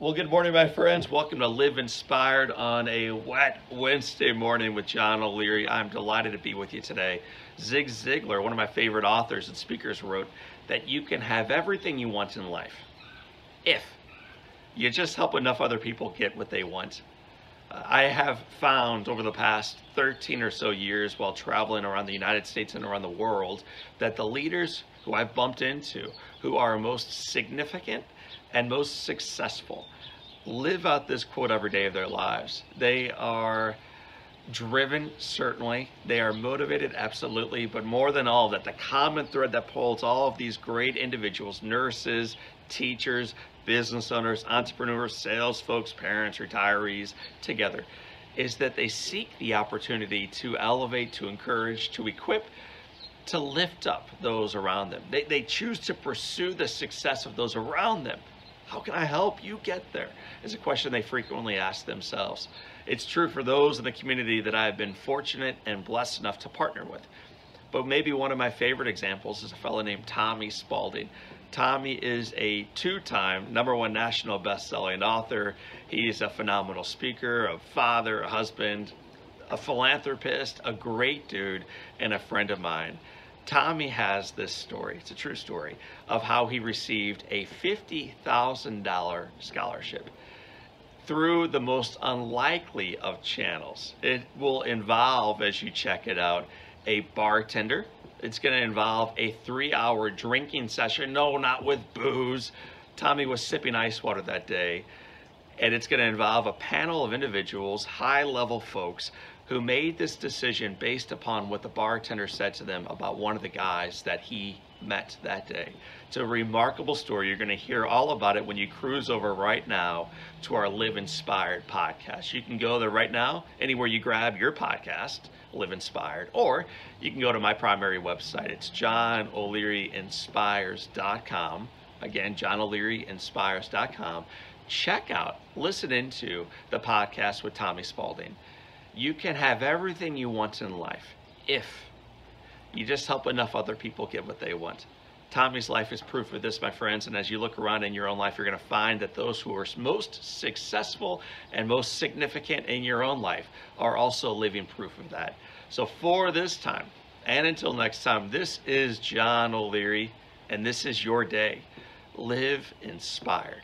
Well, good morning, my friends. Welcome to Live Inspired on a wet Wednesday morning with John O'Leary. I'm delighted to be with you today. Zig Ziglar, one of my favorite authors and speakers, wrote that you can have everything you want in life if you just help enough other people get what they want. I have found over the past 13 or so years while traveling around the United States and around the world that the leaders who I've bumped into who are most significant and most successful live out this quote every day of their lives. They are driven, certainly. They are motivated, absolutely. But more than all that, the common thread that pulls all of these great individuals, nurses, teachers, business owners, entrepreneurs, sales folks, parents, retirees together is that they seek the opportunity to elevate, to encourage, to equip, to lift up those around them. They, they choose to pursue the success of those around them. How can I help you get there? Is a question they frequently ask themselves. It's true for those in the community that I've been fortunate and blessed enough to partner with. But maybe one of my favorite examples is a fellow named Tommy Spaulding. Tommy is a two-time number one national best-selling author. He's a phenomenal speaker, a father, a husband, a philanthropist, a great dude, and a friend of mine. Tommy has this story, it's a true story, of how he received a $50,000 scholarship through the most unlikely of channels. It will involve, as you check it out, a bartender. It's going to involve a three hour drinking session. No, not with booze. Tommy was sipping ice water that day. And it's going to involve a panel of individuals, high level folks, who made this decision based upon what the bartender said to them about one of the guys that he met that day. It's a remarkable story. You're going to hear all about it when you cruise over right now to our Live Inspired podcast. You can go there right now, anywhere you grab your podcast, Live Inspired, or you can go to my primary website. It's johnolearyinspires.com. Again, johnolearyinspires.com. Check out, listen into the podcast with Tommy Spaulding. You can have everything you want in life if you just help enough other people get what they want. Tommy's life is proof of this, my friends. And as you look around in your own life, you're going to find that those who are most successful and most significant in your own life are also living proof of that. So for this time, and until next time, this is John O'Leary, and this is your day. Live inspired.